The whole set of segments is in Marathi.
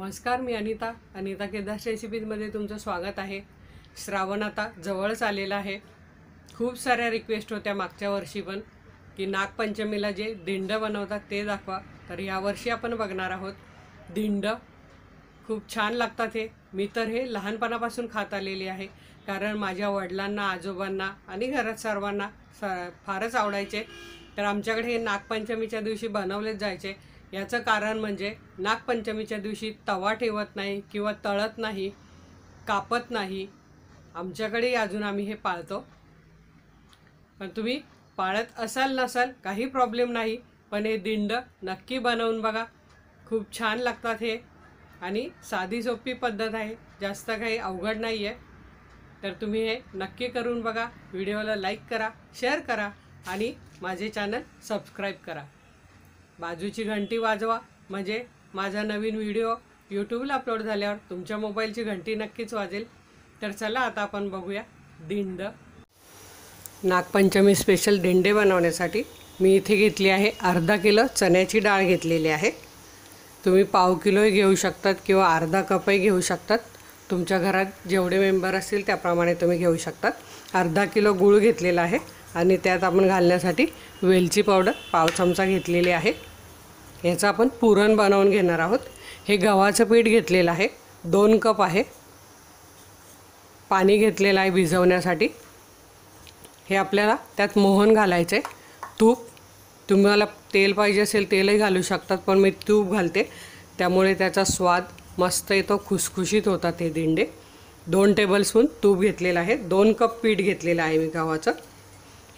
नमस्कार मी अनिता. अनिता केदास रेसिपीजमध्ये तुमचं स्वागत आहे. श्रावण आता जवळच आलेला आहे. खूप साऱ्या रिक्वेस्ट होत्या मागच्या वर्षी पण की नागपंचमीला जे दिंड बनवतात ते दाखवा. तर यावर्षी आपण बघणार आहोत दिंड. खूप छान लागतात हे. मी तर हे लहानपणापासून खात आलेली आहे. कारण माझ्या वडिलांना आजोबांना आणि घरात सर्वांना स फारच आवडायचे. तर आमच्याकडे हे नागपंचमीच्या दिवशी बनवलेच जायचे. याचं कारण म्हणजे नागपंचमीच्या दिवशी तवा ठेवत नाही किंवा तळत नाही कापत नाही. आमच्याकडेही अजून आम्ही हे पाळतो. पण तुम्ही पाळत असाल नसाल काही प्रॉब्लेम नाही. पण हे दिंड नक्की बनवून बघा. खूप छान लागतात हे. आणि साधी सोपी पद्धत आहे. जास्त काही अवघड नाही आहे तर तुम्ही हे नक्की करून बघा. व्हिडिओला लाईक करा शेअर करा आणि माझे चॅनल सबस्क्राईब करा. बाजूची घंटी वाजवा. म्हणजे माझा नवीन व्हिडिओ यूट्यूबला अपलोड झाल्यावर तुमच्या मोबाईलची घंटी नक्कीच वाजेल. तर चला आता आपण बघूया दिंड. नागपंचमी स्पेशल दिंडे बनवण्यासाठी मी इथे घेतली आहे अर्धा किलो चण्याची डाळ घेतलेली आहे. तुम्ही पाव किलोही घेऊ शकतात किंवा अर्धा कपही घेऊ शकतात. तुमच्या घरात जेवढे मेंबर असतील त्याप्रमाणे तुम्ही घेऊ शकतात. अर्धा किलो गूळ घेतलेला आहे आणि त्यात आपण घालण्यासाठी वेलची पावडर पाव चमचा घेतलेली आहे. याचं आपण पुरण बनवून घेणार आहोत. हे गव्हाचं पीठ घेतलेलं आहे. दोन कप आहे. पाणी घेतलेलं आहे भिजवण्यासाठी. हे आपल्याला त्यात मोहन घालायचं. आहे तूप. तुम्हाला तेल पाहिजे असेल तेलही घालू शकतात पण मी तूप घालते. त्यामुळे त्याचा स्वाद मस्त येतो खुसखुशीत होतात हे दिंडे. दोन टेबलस्पून तूप घेतलेलं आहे. दोन कप पीठ घेतलेलं आहे मी गव्हाचं.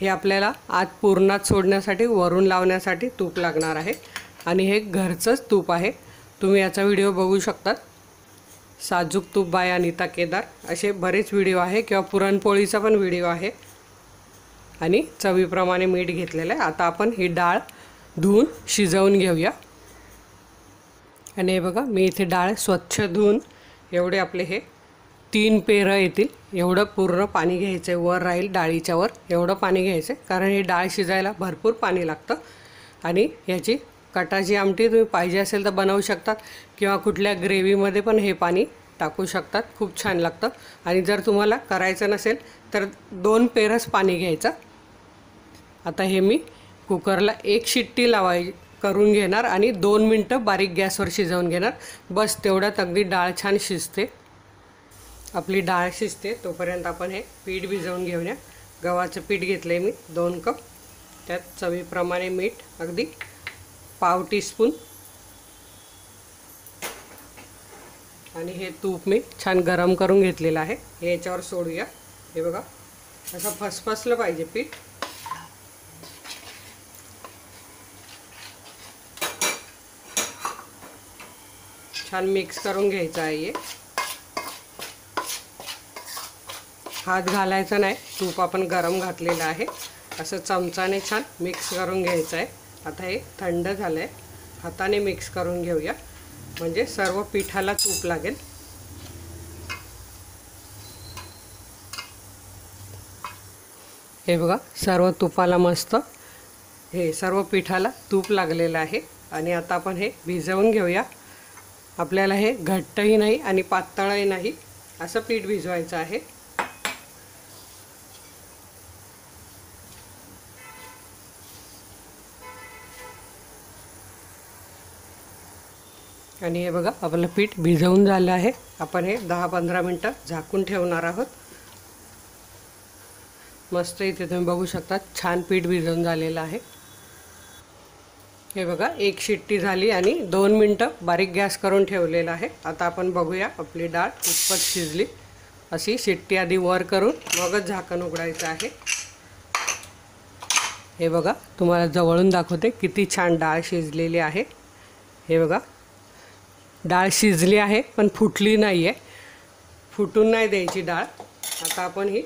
हे आपल्याला आत पुरणात सोडण्यासाठी वरून लावण्यासाठी तूप लागणार आहे. आणि हे घरचंच तूप आहे. तुम्ही याचा व्हिडिओ बघू शकतात. साजूक तूप बाय अनिता केदार. असे बरेच व्हिडिओ आहे किंवा पुरणपोळीचा पण व्हिडिओ आहे. आणि चवीप्रमाणे मीठ घेतलेलं आहे. आता आपण ही डाळ धुवून शिजवून घेऊया. आणि हे बघा मी इथे डाळ स्वच्छ धुवून एवढे आपले हे तीन पेरं येतील. एवढं पूर्ण पाणी घ्यायचं आहे वर राहील डाळीच्या वर. एवढं पाणी घ्यायचं आहे कारण ही डाळ शिजायला भरपूर पाणी लागतं. आणि याची कटाची आमटी तुम्ही पाहिजे असेल तर बनवू शकतात किंवा कुठल्या ग्रेव्हीमध्ये पण हे पाणी टाकू शकतात. खूप छान लागतं. आणि जर तुम्हाला करायचं नसेल तर दोन पेरस पाणी घ्यायचं. आता हे मी कुकरला एक शिट्टी लावाय करून घेणार आणि दोन मिनटं बारीक गॅसवर शिजवून घेणार. बस तेवढ्यात अगदी डाळ छान शिजते. आपली डाळ शिजते. तोपर्यंत आपण हे पीठ भिजवून घेऊया. गव्हाचं पीठ घेतलं आहे मी दोन कप. त्यात चवीप्रमाणे मीठ अगदी पाव टीस्पून आणि हे तूप मी छान गरम करून घेतलेलं आहे. हे याच्यावर सोडूया. हे बघा असं फसफसलं पाहिजे पीठ. छान मिक्स करून घ्यायचं आहे हे. हात घालायचा नाही. तूप आपण गरम घातलेलं आहे. असं चमचाने छान मिक्स करून घ्यायचं आहे. आता हे थंड झालं आहे हाताने मिक्स करून घेऊया. म्हणजे सर्व पिठाला तूप लागेल. हे बघा सर्व तुपाला मस्त. हे सर्व पिठाला तूप लागलेलं आहे. आणि आता आपण हे भिजवून घेऊया. आपल्याला हे घट्टही नाही आणि पातळही नाही. असं पीठ भिजवायचं आहे. आणि हे बघा आपलं पीठ भिजवून झालं आहे. आपण हे दहा पंधरा मिनटं झाकून ठेवणार आहोत. मस्त इथे तुम्ही बघू शकता छान पीठ भिजवून झालेलं आहे. हे बघा एक शिट्टी झाली आणि दोन मिनटं बारीक गॅस करून ठेवलेलं आहे. आता आपण बघूया आपली डाळ कितपत शिजली. अशी शिट्टी आधी वर करून मगच झाकण उघडायचं आहे. हे बघा तुम्हाला जवळून दाखवते किती छान डाळ शिजलेली आहे. हे बघा डाळ शिजली आहे पण फुटली नाही आहे फुटून नाही द्यायची डाळ. आता आपण ही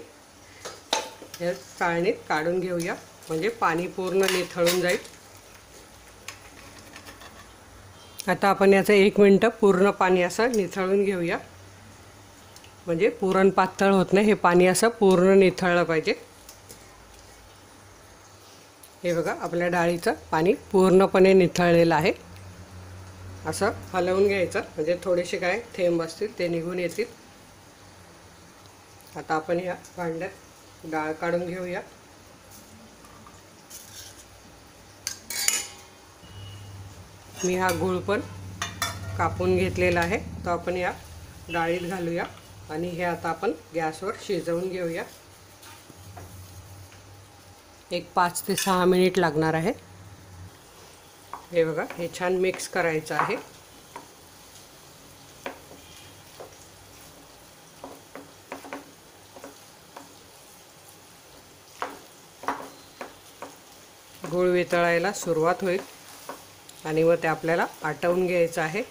या चाळणीत काढून घेऊया. म्हणजे पाणी पूर्ण निथळून जाईल. आता आपण याचं एक मिनटं पूर्ण पाणी असं निथळून घेऊया. म्हणजे पुरण पातळ होत नाही हे पाणी असं पूर्ण निथळलं पाहिजे. हे बघा आपल्या डाळीचं पाणी पूर्णपणे निथळलेलं आहे. असं हलवून घ्यायचं. म्हणजे थोडेसे काय थेंब असतील ते निघून येतील. आता आपण या भांड्यात डाळ काढून घेऊया. मी हा गूळ पण कापून घेतलेला आहे. तो आपण या डाळीत घालूया. आणि हे आता आपण गॅसवर शिजवून घेऊया. एक पाच ते सहा मिनिट लागणार आहे. हे बघा हे छान मिक्स करायचं आहे. गूळ वितळायला सुरुवात होईल आणि मग ते आपल्याला आटवून घ्यायचं आहे.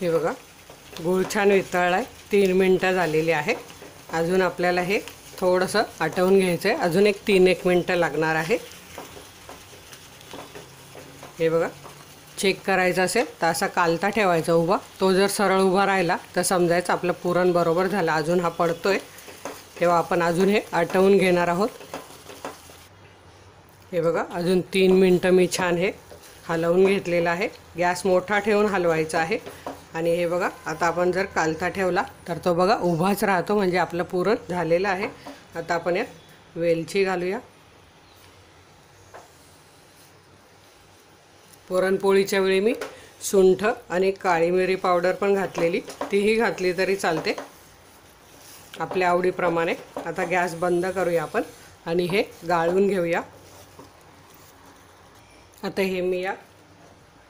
हे बघा गूळ छान वितळला आहे तीन मिनटं झालेली आहे. अजून आपल्याला हे थोडंसं आटवून घ्यायचं आहे अजून एक तीन एक मिनटं लागणार आहे. हे बघा. चेक करायचं असेल तर असा कालता ठेवायचा उभा. तो जर सरळ उभा राहिला तर समजायचं आपलं पुरण बरोबर झालं. अजून हा पडतोय. तेव्हा आपण अजून हे आटवून घेणार आहोत. हे बघा अजून तीन मिनटं मी छान हे हलवून घेतलेलं आहे. गॅस मोठा ठेवून हलवायचा आहे. आणि हे बघा आता आपण जर कालता ठेवला तर तो बघा उभाच राहतो म्हणजे आपलं पुरण झालेलं आहे. आता आपण यात वेलची घालूया. पुरणपोळीच्या वेळी मी सुंठ आणि काळी मिरी पावडर पण घातलेली. तीही घातली तरी चालते. आपल्या आवडीप्रमाणे. आता गॅस बंद करूया आपण आणि हे गाळून घेऊया. आता हे मी या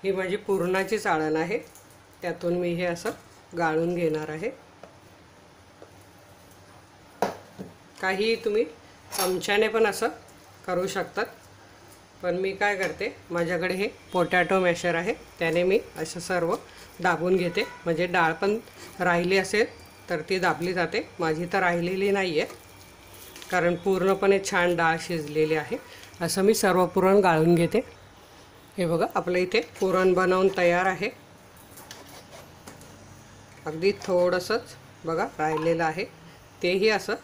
ही माझी पुरणाची चाळण आहे. त्यातून मी हे असं गाळून घेणार आहे. काही तुम्ही चमच्याने पण असं करू शकतात. पण मी काय करते माझ्याकडे हे पोटॅटो मॅशर आहे. त्याने मी असं सर्व दाबून घेते. म्हणजे डाळ पण राहिली असेल तर ती दाबली जाते. माझी तर राहिलेली नाही आहे कारण पूर्णपणे छान डाळ शिजलेली आहे. असं मी सर्व पुरण गाळून घेते. हे बघा आपलं इथे पुरण बनवून तयार आहे. अगदी थोडंसंच बघा राहिलेलं आहे. तेही असं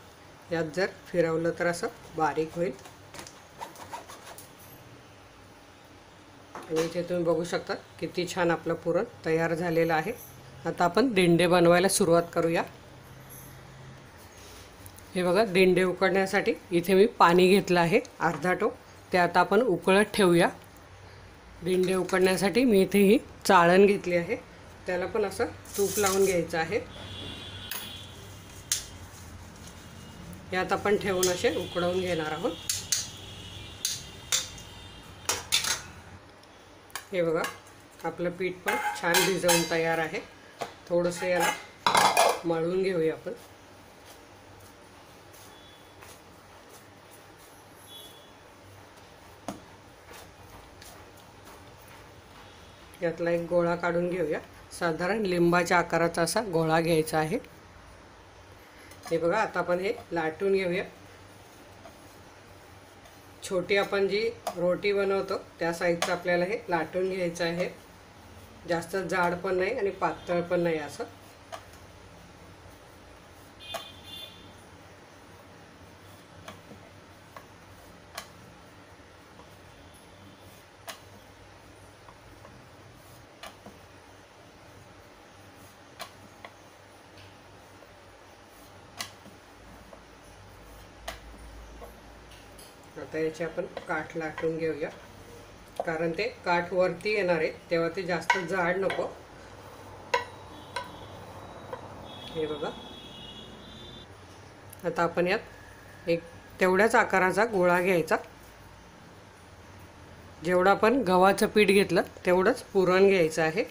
यात जर फिरवलं तर असं बारीक होईल. आणि इथे तुम्ही बघू शकता किती छान आपलं पुरण तयार झालेलं आहे. आता आपण दिंडे बनवायला सुरुवात करूया. हे बघा दिंडे उकडण्यासाठी इथे मी पाणी घेतलं आहे अर्धा टोक. ते आता आपण उकळत ठेवूया. दिंडे उकडण्यासाठी मी इथे ही चाळण घेतली आहे. त्याला पण असं तूप लावून घ्यायचं आहे. यात आपण ठेवून असे उकडवून घेणार आहोत. हे बघा आपलं पीठ पण छान भिजवून तयार आहे. थोडंसं याला मळून घेऊया आपण. यातला एक गोळा काढून घेऊया. साधारण लिंबाच्या आकाराचा असा गोळा घ्यायचा आहे. हे बघा आता आपण हे लाटून घेऊया. छोटी आपण जी रोटी बनवतो त्या साईजचं आपल्याला हे लाटून घ्यायचं आहे. जास्त जाड पण नाही आणि पातळ पण नाही असं. आता याचे आपण काठ लाटून घेऊया. कारण ते काठ वरती येणार आहे तेव्हा ते जास्त जाड नको. हे बघा. आता आपण यात एक तेवढ्याच आकाराचा गोळा घ्यायचा. जेवढं आपण गव्हाचं पीठ घेतलं तेवढंच पुरण घ्यायचं आहे.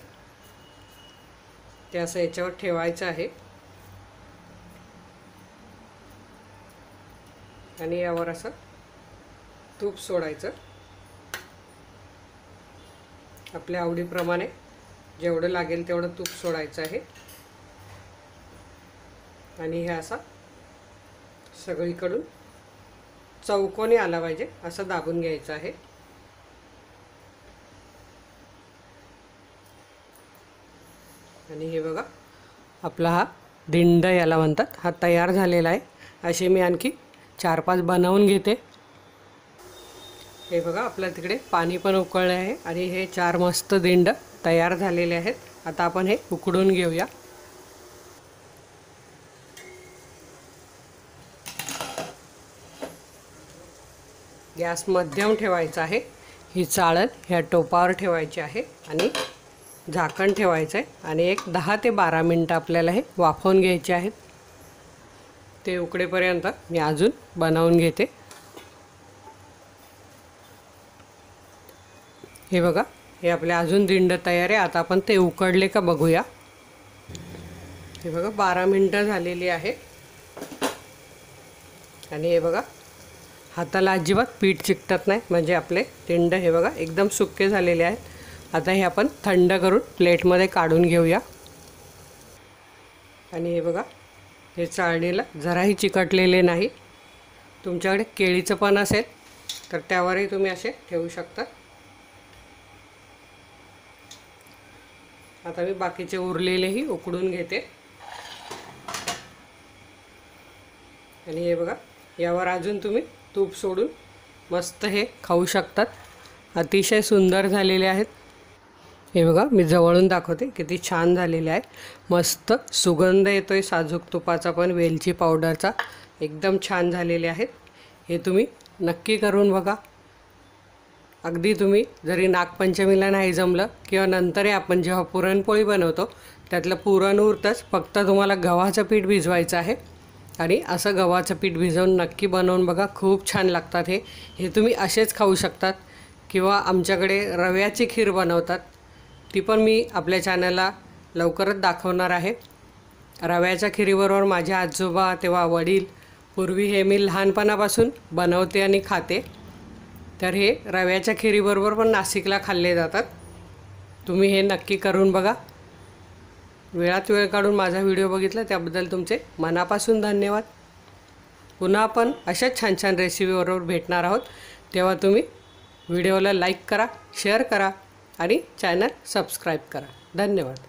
ते असं याच्यावर ठेवायचं आहे. आणि यावर असं तूप सोडायचं. आपल्या आवडीप्रमाणे जेवढं लागेल तेवढं तूप सोडायचं आहे. आणि हे असा सगळीकडून चौकोनी आला पाहिजे असं दाबून घ्यायचं आहे. आणि हे बघा आपला हा दिंड याला म्हणतात हा तयार झालेला आहे. असे मी आणखी चार पाच बनवून घेते. हे बघा आपल्या तिकडे पाणी पण उकळलं आहे आणि हे चार मस्त दिंड तयार झालेले आहेत. आता आपण हे उकडून घेऊया. गॅस मध्यम ठेवायचा आहे. ही चाळण ह्या टोपावर ठेवायची आहे आणि झाकण ठेवायचं आहे आणि एक दहा ते बारा मिनटं आपल्याला हे वाफवून घ्यायचे आहेत. ते उकडेपर्यंत मी अजून बनवून घेते. हे बघा हे आपले अजून दिंड तयार आहे. आता आपण ते उकडले का बघूया. हे बघा बारा मिनटं झालेली आहे. आणि हे बघा हाताला अजिबात पीठ चिकटत नाही. म्हणजे आपले दिंड हे बघा एकदम सुके झालेले आहेत. आता हे आपण थंड करून प्लेटमध्ये काढून घेऊया. आणि हे बघा हे चाळणीला जराही चिकटलेले नाही. तुमच्याकडे केळीचं पण असेल तर त्यावरही तुम्ही असे ठेवू शकता. आता मी बाकीचे उरलेलेही उकडून घेते. आणि हे बघा यावर अजून तुम्ही तूप सोडून मस्त हे खाऊ शकतात. अतिशय सुंदर झालेले आहेत. हे बघा मी जवळून दाखवते किती छान झालेले आहे. मस्त सुगंध येतो आहे साजूक तुपाचा पण वेलची पावडरचा. एकदम छान झालेले आहेत. हे तुम्ही नक्की करून बघा. अगदी तुम्ही जरी नागपंचमीला नाही जमलं किंवा नंतरही आपण जेव्हा पुरणपोळी बनवतो त्यातलं पुरण उरतंच फक्त तुम्हाला गव्हाचं पीठ भिजवायचं आहे. आणि असं गव्हाचं पीठ भिजवून नक्की बनवून बघा खूप छान लागतात हे. हे तुम्ही असेच खाऊ शकतात. किंवा आमच्याकडे रव्याची खीर बनवतात. ती पण मी आपल्या चॅनलला लवकरच दाखवणार आहे. रव्याच्या खिरीबरोबर माझे आजोबा तेव्हा वडील पूर्वी हे मी लहानपणापासून बनवते आणि खाते. तर हे रव्याच्या खिरीबरोबर पण नाशिकला खाल्ले जातात. तुम्ही हे नक्की करून बघा. वेळात वेळ काढून माझा व्हिडिओ बघितला त्याबद्दल तुमचे मनापासून धन्यवाद. पुन्हा आपण अशाच छान छान रेसिपीबरोबर भेटणार आहोत. तेव्हा तुम्ही व्हिडिओला लाईक करा शेअर करा आणि चॅनल सबस्क्राईब करा. धन्यवाद.